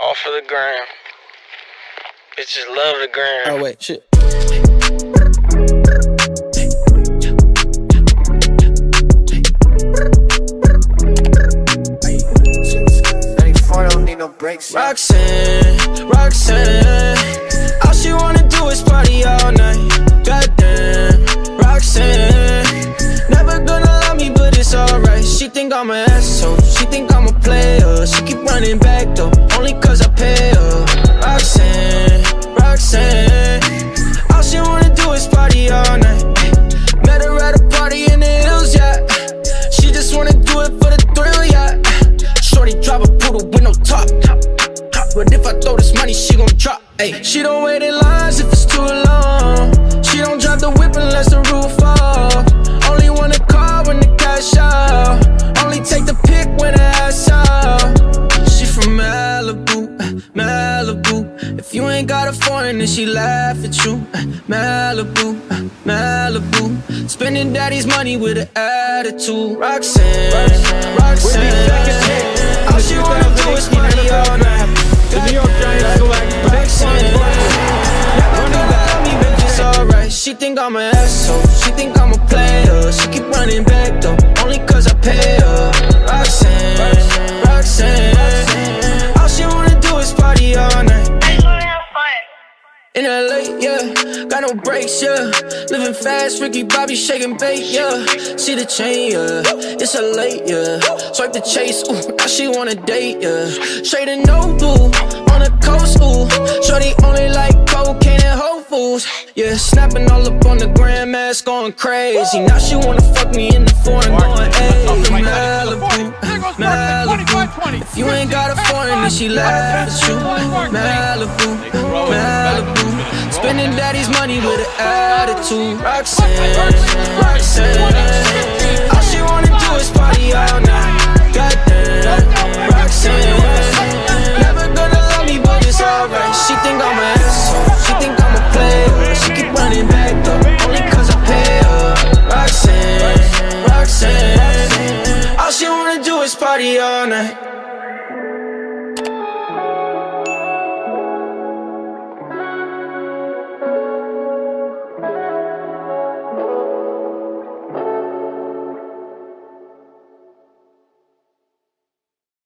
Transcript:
All of the gram. Bitches love the gram. Oh wait, shit. no breaks. Roxanne, Roxanne, all she wanna do is party all night. She think I'm an asshole, she think I'm a player. She keep running back though, only cause I pay her. Roxanne, Roxanne, all she wanna do is party all night. Met her at a party in the hills, yeah. She just wanna do it for the thrill, yeah. Shorty drive a poodle with no top. But if I throw this money, she gon' drop. Ayy, she don't wait in lines if it's too long. If you ain't got a foreign, then she laugh at you. Malibu, Malibu. Spending daddy's money with an attitude. Roxanne, Roxanne. All she wanna do is party all night. The New York Giants select Blake alright. She think I'm an asshole. She think I'm a player. She keep running back though, only cause I pay her. In LA, yeah, got no brakes, yeah. Living fast, Ricky Bobby shaking bait, yeah. See the chain, yeah. It's a late, yeah. Swipe the chase, ooh, now she wanna date, yeah. Straight and Nobu, on the coast, ooh. Shorty only like cocaine and Whole Foods, yeah. Snapping all up on the grandmas, going crazy. Now she wanna fuck me in the foreign, going, hey, Malibu, Malibu. If you ain't got a foreign, then she laugh at you. Malibu, Malibu. With an attitude. Roxanne,